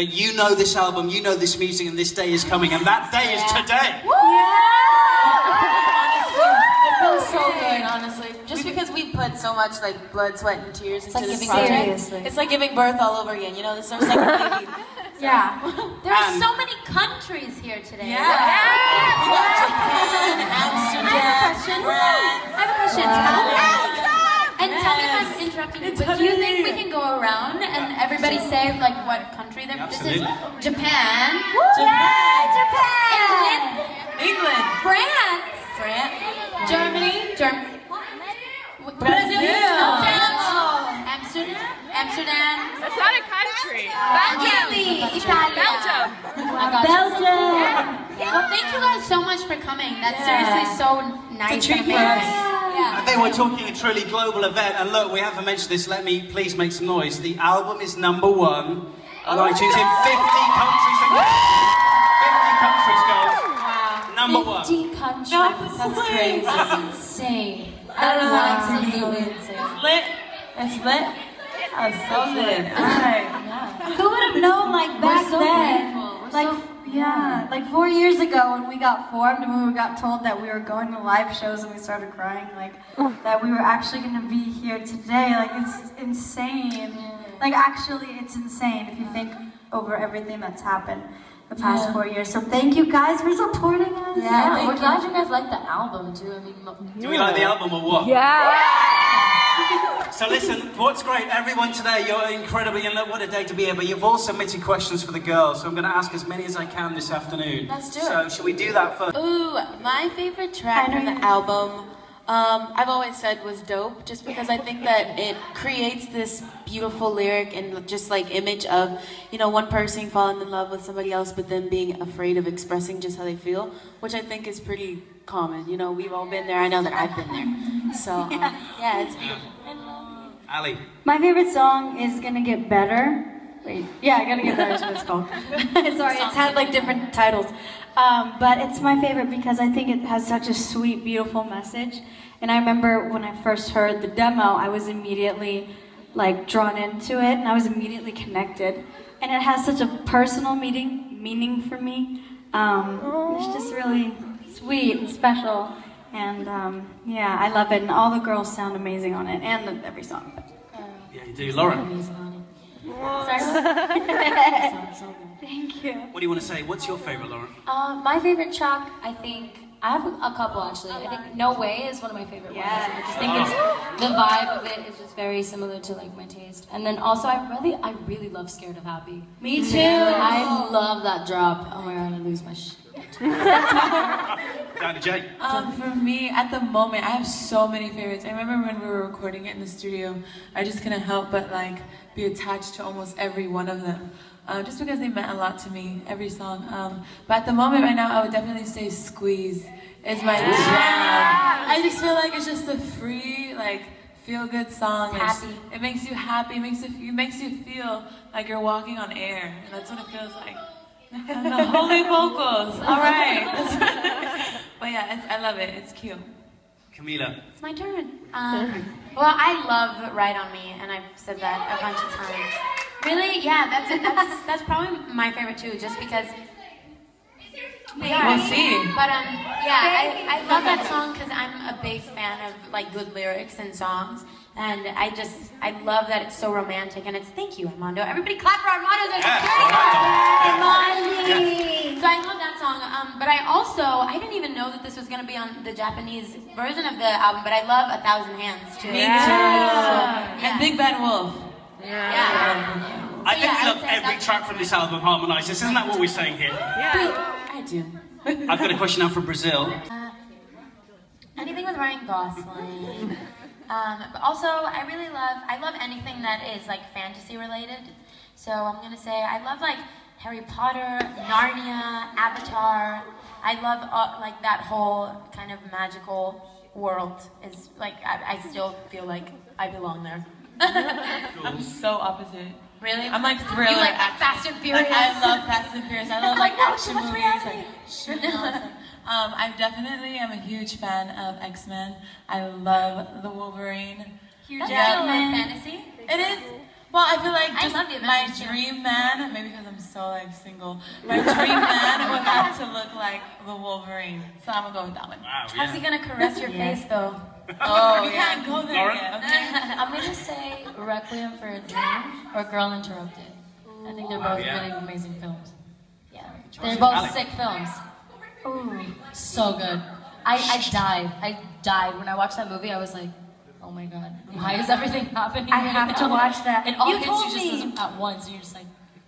that you know this album, you know this music, and this day is coming, and that day is today. It feels so good, honestly. Just because we put so much like blood, sweat, and tears into like this giving project, seriously. it's like giving birth all over again. You know, this is our second baby. Yeah. There are And- so many countries here today. We got Japan, Amsterdam, France. I have a question. And tell me if I'm interrupting you, but do you think we can go around and everybody say like what country they're Absolutely. This is Japan. Japan, England. England, France. France, Germany. Germany. Brazil. Amsterdam. Amsterdam. It's not a country. Italy. Italy. Belgium. Oh Belgium. Well, thank you guys so much for coming. That's seriously so nice treat and for amazing. us. Yeah. I think we're talking a truly global event, and look, we haven't mentioned this. Let me please make some noise. The album is number one on oh, iTunes in 50 countries. 50 countries, guys. Number one. 50 countries. That's crazy. That's insane. That is Wow. absolutely insane. Lit. It's lit. That's so lit. Alright. Who would have known, like, back so then? grateful. Like, so- yeah, like four years ago when we got formed and we got told that we were going to live shows and we started crying, like, that we were actually going to be here today. Like, it's insane. Like, actually, it's insane if you think over everything that's happened the past Yeah. four years. So thank you guys for supporting us. Yeah, we're glad you guys like the album too. I mean, Do we like the album or what? So listen, what's great, everyone today, you're incredibly, and look, what a day to be here, but you've all submitted questions for the girls, so I'm going to ask as many as I can this afternoon. Let's do So should we do that first? Ooh, my favorite track I know from the album, um, I've always said was dope, just because I think that it creates this beautiful lyric and just like image of, you know, one person falling in love with somebody else, but then being afraid of expressing just how they feel, which I think is pretty common. You know, we've all been there. I know that I've been there. So um, yeah, it's beautiful. Ally. My favorite song is Gonna Get Better. Wait, yeah, Gonna Get Better is what it's called. Sorry, it's had like different titles. Um, but it's my favorite because I think it has such a sweet, beautiful message. And I remember when I first heard the demo, I was immediately like drawn into it and I was immediately connected. And it has such a personal meaning, meaning for me. Um, it's just really sweet and special. And um, yeah, I love it. And all the girls sound amazing on it and every song. Yeah, you do. Lauren, amazing on it. Thank you. what do you want to say? What's your favourite, Lauren? Uh, my favorite track, I think, I have a couple actually. I think No Way is one of my favorite ones. I just think it's the vibe of it is just very similar to like my taste. And then also, I really, I really love Scared of Happy. Me too. I love that drop. Oh my god, I lose my shit. Down to Jay. Um, for me, at the moment, I have so many favorites. I remember when we were recording it in the studio, I just couldn't help but like be attached to almost every one of them, uh, just because they meant a lot to me. Every song. Um, but at the moment, right now, I would definitely say "Squeeze" is my jam. I just feel like it's just a free, like feel-good song. It's- happy. It makes you happy. It makes you, it makes you feel like you're walking on air, and that's what it feels like. And the holy vocals. All right. but yeah, it's, I love it. It's cute. Camila. It's my turn. Um, well, I love "Write on Me," and I've said that a bunch of times. Really? Yeah, that's it. That's that's probably my favorite too, just because. We'll see. But um, yeah, I, I love that song because I'm a big fan of like good lyrics and songs, and I just I love that it's so romantic and it's thank you Armando. Everybody clap for Armando. There's Yes, cheer. Armando. So I love that song. Um, but I also I didn't even know that this was gonna be on the Japanese version of the album. But I love A Thousand Hands too. Me too. Yeah. And Big Bad Wolf. Yeah. I think yeah, we love every track from this album harmonises. Isn't that what we're saying here? I do. I've got a question now from Brazil. Anything with Ryan Gosling. Um, but also, I really love, I love anything that is like fantasy related. So I'm gonna say I love like Harry Potter, Narnia, Avatar. I love uh, like that whole kind of magical world. Is like I, I still feel like I belong there. I'm so opposite. Really? I'm like thriller. You like action. Fast and Furious? Like, I love Fast and Furious. I love like no, action much movies. Like, shit, awesome. um, I definitely am a huge fan of X Men. I love the Wolverine. Huge Yeah. fantasy. It is. Well, I feel like I just love the my Avengers, dream man, maybe because I'm so so like single. My dream man would have to look like the Wolverine. So I'm gonna go with that one. Wow, How's he gonna caress your face though? Oh, oh, we can't go there Lauren? yet. Okay. I'm gonna say Requiem for a Dream or Girl Interrupted. I think they're both yeah. really amazing films. Yeah, they're both Ally. sick films. Ooh, so good. I, I died. I died when I watched that movie. I was like, oh my god, why is everything happening? I right have to watch that. It all You hits told you just me. at once, and you're just like,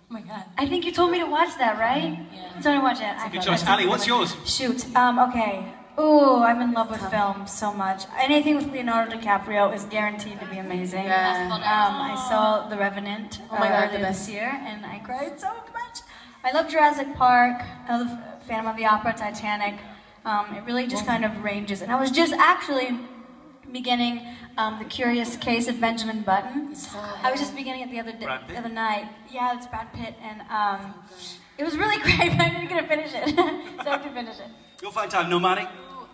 oh my god. I think you told me to watch that, right? Yeah. So I watch it. I Good choice. Ally, what's yours? Shoot. Um, okay. Ooh, I'm in love with film so much. Anything with Leonardo DiCaprio is guaranteed to be amazing. Yeah. Um, I saw The Revenant Oh my uh, God, the earlier best. this year, and I cried so much. I love Jurassic Park. I love Phantom of the Opera, Titanic. Um, it really just kind of ranges. And I was just actually beginning um, The Curious Case of Benjamin Button. I was just beginning it the other day, the other night. Yeah, it's Brad Pitt, and um, it was really great, but I didn't get to finish it. so I have to finish it. You'll find time, Normani.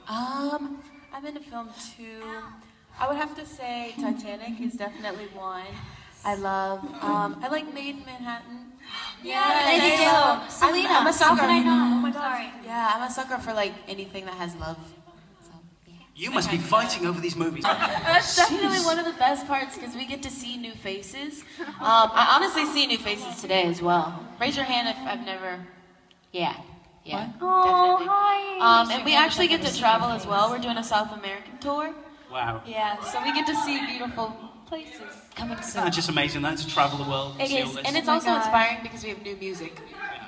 Um, I'm into film too. I would have to say Titanic is definitely one. I love. Um, I like Maid in Manhattan. Yeah, thank you. I'm, Selena. I'm a sucker. How can I not? Oh my god. Yeah, I'm a sucker for like anything that has love. So, yeah. You must be fighting over these movies. That's definitely one of the best parts because we get to see new faces. Um, I honestly see new faces today as well. Raise your hand if I've never. Yeah. Yeah. Oh, Definitely. hi. Um, and we actually get to travel as well. We're doing a South American tour. Wow. Yeah, so we get to see beautiful places. Coming That's just amazing, that, to travel the world and It see all is, this. and it's Oh also gosh. inspiring because we have new music.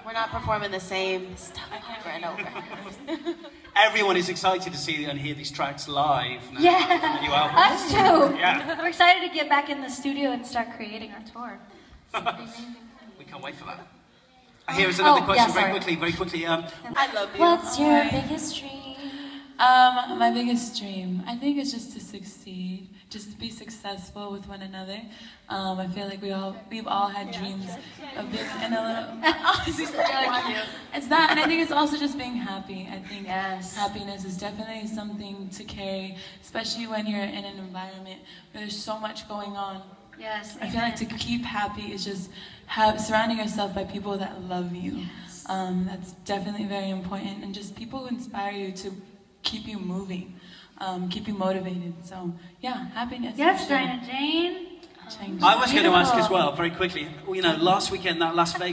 We're not performing the same stuff over and over. Everyone is excited to see and hear these tracks live now. Yeah. from the new album. Us too. Yeah. We're excited to get back in the studio and start creating our tour. We can't wait for that. Here is another Oh, question, yeah, very quickly, very quickly. Um, I love you. What's your Hi. biggest dream? Um, my biggest dream, I think, is just to succeed, just be successful with one another. Um, I feel like we all, we've all had dreams of big and a little. Honestly, it's that, and I think it's also just being happy. I think Yes. happiness is definitely something to carry, especially when you're in an environment where there's so much going on. Yes. I feel like to keep happy is just have surrounding yourself by people that love you. Um, that's definitely very important, and just people who inspire you to keep you moving, um, keep you motivated. So yeah, happiness. Yes, for. Dinah Jane. Change. I was going to ask as well, very quickly. You know, last weekend, that Las Vegas.